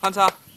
감车.